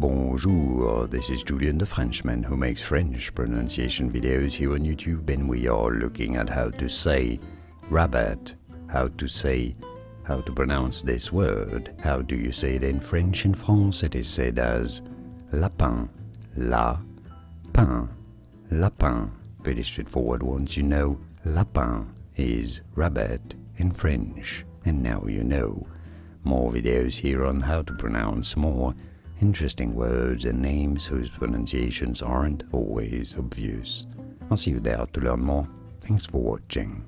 Bonjour, this is Julien the Frenchman who makes French pronunciation videos here on YouTube and we are looking at how to say rabbit, how to say, how to pronounce this word. How do you say it in French? In France it is said as lapin, la, pain, lapin. Pretty straightforward once you know lapin is rabbit in French and now you know. More videos here on how to pronounce more interesting words and names whose pronunciations aren't always obvious. I'll see you there to learn more. Thanks for watching.